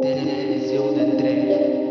Televisión de Trek.